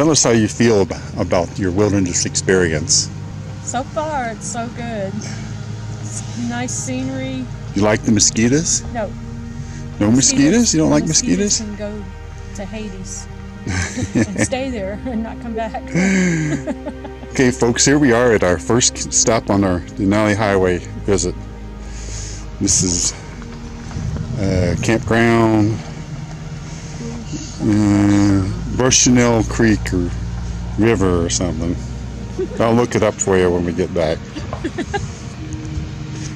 Tell us how you feel about, your wilderness experience. So far, it's so good. It's nice scenery. You like the mosquitoes? No. No mosquitoes? You don't like mosquitoes? Can go to Hades and stay there and not come back. okay, folks, here we are at our first stop on our Denali Highway visit. This is uh, campground, uh, Bushnell Creek or River or something. I'll look it up for you when we get back.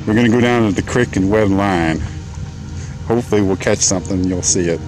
We're going to go down to the creek and wet line. Hopefully we'll catch something you'll see it.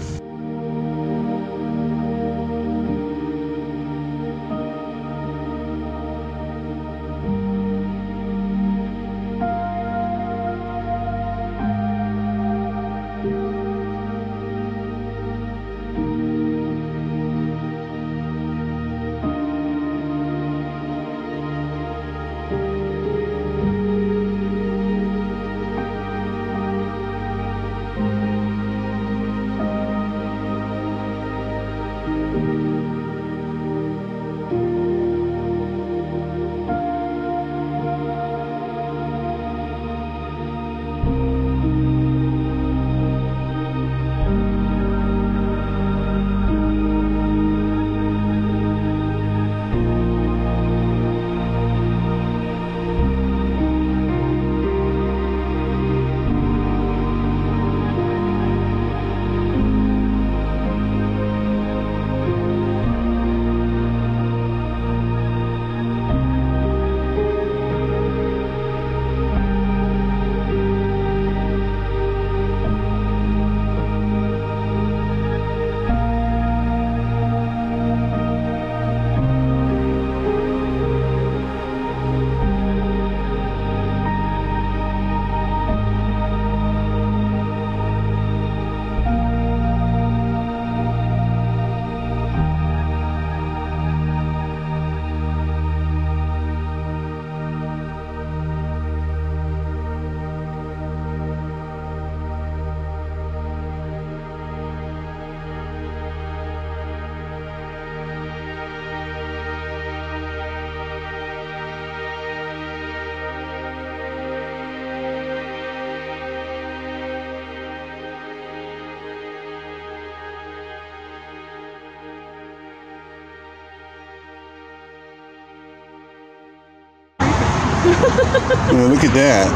Oh, look at that.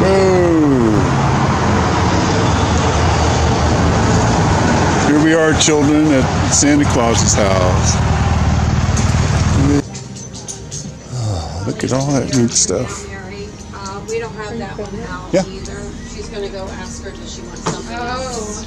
Whoa. Here we are, children, at Santa Claus's house. Oh, look at all that neat stuff. Uh, we don't have that one out Yeah. either. She's gonna go ask her, does she want something else?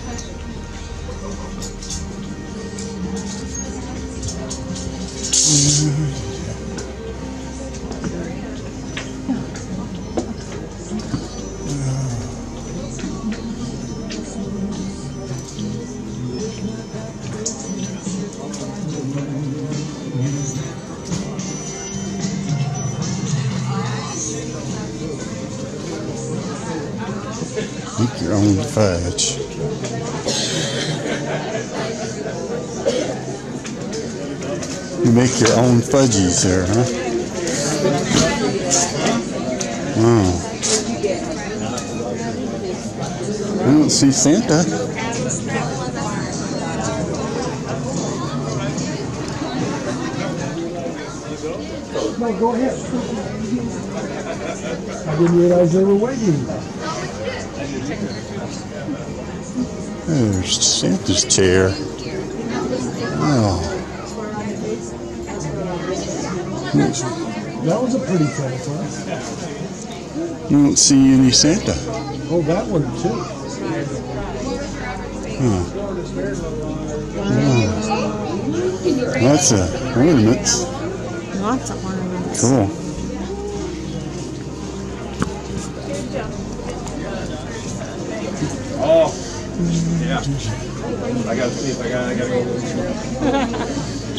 Make your own fudge. You make your own fudgies there, huh? Wow. I don't see Santa. No, go ahead. I didn't realize they were waiting. There's Santa's chair. Oh. That was a pretty telephone. You don't see any Santa. Oh, that one too. Huh. That's a ornaments. Lots of ornaments. Cool. Yeah. I gotta see if I got, I gotta go.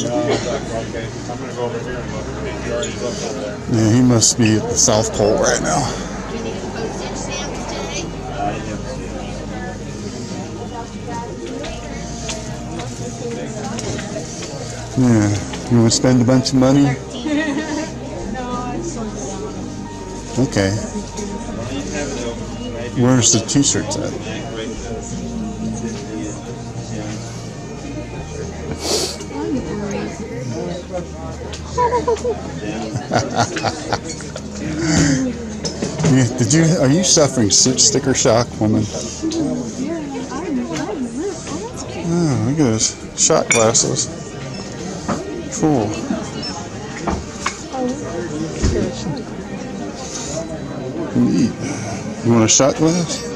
Uh, okay, I'm gonna go over here and look. You already looked over there. Yeah, he must be at the South Pole right now. Yeah. You want to spend a bunch of money? No, I sold it down. Okay. Where's the t-shirts at? did you? Are you suffering sticker shock, woman? Oh, look at this shot glasses. Cool. Neat. You want a shot glass?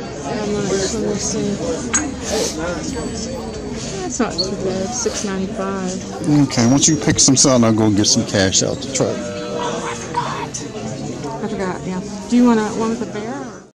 How much? Let me see. That's not too bad. Six ninety five. Okay. Once you pick some out, I'll go get some cash out the truck. I forgot. I forgot. Yeah. Do you want to one with a bear? Or?